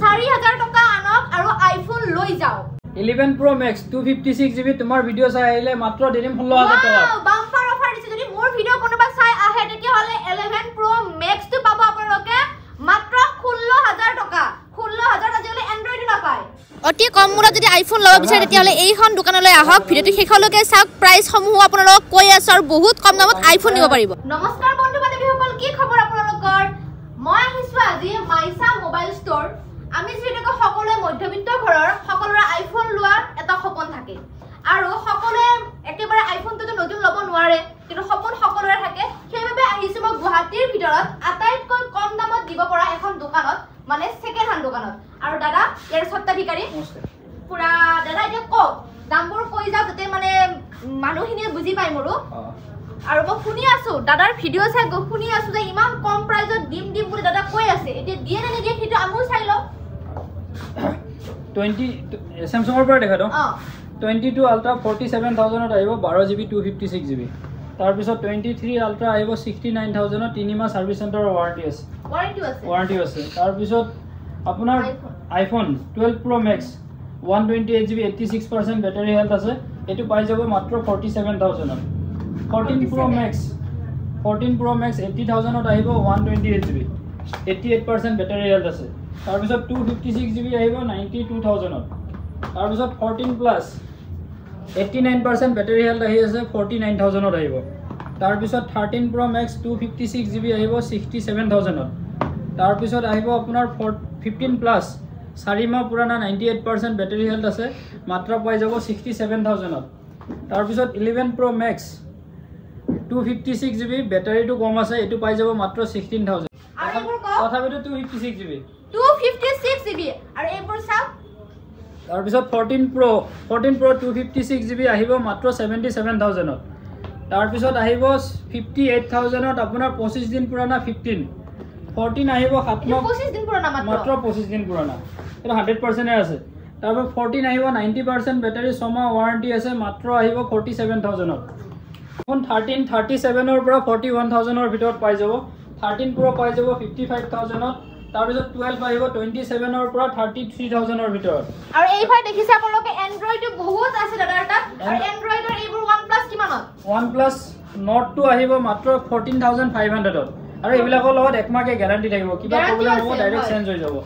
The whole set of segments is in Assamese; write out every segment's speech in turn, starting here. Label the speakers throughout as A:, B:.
A: চাৰি হাজাৰ টকা আনক আৰু আইফোন লৈ যাওক।
B: Eleven pro' max two fifty six GB তোমাৰ ভিডিঅ' চাই আহিলে মাত্ৰ দিম ষোল্ল হাজাৰ টকা।
A: বাম্পাৰ অফাৰ দিছে। যদি মোৰ ভিডিঅ' কোনোবা চাই আহে তেতিয়াহ'লে ইলেভেন প্ৰ' মেক্সটো পাব আপোনালোকে মাত্ৰ ষোল্ল হাজাৰ টকা। ষোল্ল হাজাৰ আজিকালি এণ্ড্ৰইডো নাপায়। অতি কম মূলত যদি আইফোন ল'ব বিচাৰে তেতিয়াহ'লে এইখন দোকানলৈ আহক। ভিডিঅ'টো শেষলৈকে চাওক। প্ৰাইচসমূহো আপোনালোকক কৈ আছোঁ আৰু বহুত কম দামত আইফোন নিব পাৰিব। নমস্কাৰ বন্ধু বান্ধৱীসকল কি খবৰ আপোনালোকৰ মই আহিছোঁ আজি মাইছা মোবাইল ষ্ট'ৰ আমি যিহেতুকে সকলোৱে মধ্যবিত্ত ঘৰৰ সকলোৰে আইফোন লোৱাৰ এটা সপোন থাকে। আৰু সকলোৱে একেবাৰে আইফোনটোতো নতুন ল'ব নোৱাৰে কিন্তু সপোন সকলোৰে থাকে। সেইবাবে আহিছোঁ মই গুৱাহাটীৰ ভিতৰত আটাইতকৈ কম দামত দিব পৰা এখন দোকানত মানে ছেকেণ্ড হেণ্ড দোকানত। আৰু দাদা ইয়াৰ স্বত্বাধিকাৰী? পুৰা দাদা এতিয়া কওক দামবোৰ কৈ যাওক যাতে মানে মানুহখিনিয়ে বুজি পায় মোৰো। আৰু মই শুনি আছো দাদাৰ ভিডিঅ' চাই গৈ শুনি আছো যে ইমান কম প্ৰাইজত দিম দিম বুলি দাদা কৈ আছে। এতিয়া দিয়ে নে নিদিয়ে সেইটো আমিও চাই লওঁ।
B: টুৱেণ্টি চেমচাঙৰ পৰা দেখা দিওঁ
A: অঁ।
B: Twenty two ultra forty seven থাউজেণ্ডত আহিব বাৰ G B two fifty six G B তাৰপিছত টুৱেণ্টি থ্ৰী আল্ট্ৰা আহিব ছিক্সটি নাইন থাউজেণ্ডত তিনি মাহ ছাৰ্ভিচ চেণ্টাৰৰ ৱাৰেণ্টি আছে?
A: ৱাৰেণ্টিও আছে।
B: তাৰপিছত আপোনাৰ
A: iPhone।
B: IPhone twelve pro' max one twenty eight G B eighty six percent battery health আছে। এইটো পাই যাব মাত্ৰ ফৰ্টি ছেভেন থাউজেণ্ডত fourteen pro' max fourteen pro' max eighty থাউজেণ্ডত আহিব one twenty eight G B eighty eight percent battery health আছে। তাৰপিছত two fifty six G B আহিব নাইণ্টি টু থাউজেণ্ডত তাৰপিছত fourteen plus eighty nine percent battery health আহি আছে ফৰ্টি নাইন থাউজেণ্ডত আহিব। তাৰপিছত thirteen pro' max two fifty six G B আহিব ছিক্সটি ছেভেন থাউজেণ্ডত তাৰপিছত আহিব আপোনাৰ ফৰ ফিফটিন প্লাছ চাৰি মাহ পুৰণা ninety eight percent battery health আছে মাত্ৰ পাই যাব ছিক্সটি ছেভেন থাউজেণ্ডত তাৰপিছত eleven pro' max two fifty six G B বেটাৰীটো কম আছে এইটো পাই যাব মাত্ৰ ছিক্সটিন থাউজেণ্ড
A: আৰু এইবোৰ কওক
B: তথাপিতো two fifty six G B
A: two fifty six G B আৰু এইবোৰ চাওক
B: তাৰপিছত fourteen pro' fourteen pro' two fifty six G B আহিব মাত্ৰ ছেভেণ্টি ছেভেন থাউজেণ্ডত তাৰপিছত আহিব ফিফটি এইট থাউজেণ্ডত আপোনাৰ পঁচিছ দিন পুৰণা ফিফটিন ফৰ্টিন আহিব সাত
A: এইটো
B: মাহ
A: পঁচিছ দিন পুৰণা
B: মাত্ৰ।
A: মাত্ৰ
B: পঁচিছ দিন পুৰণা। এইটো হাণ্ড্ৰেড পাৰ্চেণ্টে আছে। তাৰপৰা ফৰ্টিন আহিব নাইণ্টি পাৰ্চেণ্ট বেটাৰী ছমাহ ৱাৰেণ্টি আছে মাত্ৰ আহিব ফৰ্টি ছেভেন থাউজেণ্ডত এখন থাৰ্টিন থাৰ্টি ছেভেনৰ পৰা ফৰ্টি ওৱান থাউজেণ্ডৰ ভিতৰত পাই যাব। থাৰ্টিন প্ৰ' পাই যাব ফিফটি ফাইভ থাউজেণ্ডত তাৰপিছত টুৱেল্ভ আহিব টুৱেণ্টি ছেভেনৰ পৰা থাৰ্টি থ্ৰী থাউজেণ্ডৰ ভিতৰত।
A: আৰু এইফালে দেখিছে আপোনালোকে এণ্ড্ৰইডো বহুত আছে দাদাৰ তাত। আৰু এণ্ড্ৰইডৰ এইবোৰ ওৱান প্লাছ কিমানত?
B: ওৱান প্লাছ নটটো আহিব মাত্ৰ ফৰ্টিন থাউজেণ্ড ফাইভ হাণ্ড্ৰেডত আৰু এইবিলাকৰ লগত একমাহকে গেৰাণ্টি থাকিব। কিবা প্ৰব্লেম হ'ব ডাইৰেক্ট। চেঞ্জ হৈ যাব।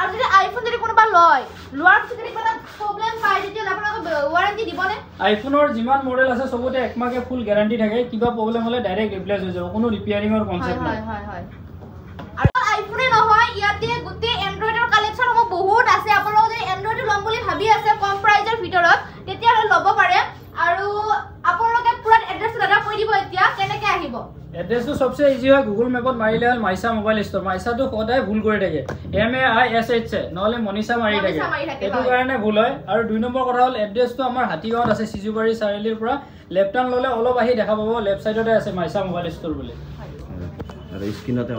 A: আৰু যদি আইফোন যদি কোনোবা লয় লোৱাৰ পিছত যদি কিবা প্ৰব্লেম পায় তেতিয়াহ'লে আপোনালোকে ৱাৰেণ্টি দিবনে?
B: আইফোনৰ যিমান মডেল আছে চবতে একমাহকে ফুল গেৰাণ্টি থাকে। কিবা প্ৰব্লেম হ'লে ডাইৰেক্ট ৰিপ্লেচ হৈ যাব। কোনো ৰিপেয়াৰিঙৰ
A: হয়
B: কনচেপ্ট নাই।
A: হয় হয় হয়। আৰু আইফোনে নহয় ইয়াতে গোটেই এণ্ড্ৰইডৰ কালেকশ্যনসমূহ বহুত আছে। আপোনালোকে যদি এণ্ড্ৰইডটো ল'ম বুলি ভাবি আছে কম প্ৰাইজৰ ভিতৰত এড্ৰেছটো
B: চবচে ইজি হয় গুগল মেপত মাৰিলে হ'ল মাইচা মোবাইল ষ্ট'ৰ মাইচাটো সদায় ভুল কৰি থাকে। M A I S H A. নহ'লে মনিচা মাৰি থাকে। সেইটো কাৰণে ভুল হয়। আৰু দুই নম্বৰ কথা হ'ল এড্ৰেছটো আমাৰ হাতীগাঁৱত আছে চিজুবাৰী চাৰিআলিৰ পৰা। লেফ্ট টাৰ্ণ ল'লে অলপ আহি দেখা পাব লেফ্ট চাইডতে আছে মাইচা মোবাইল ষ্ট'ৰ বুলি।
C: আৰু
A: স্ক্ৰীনতে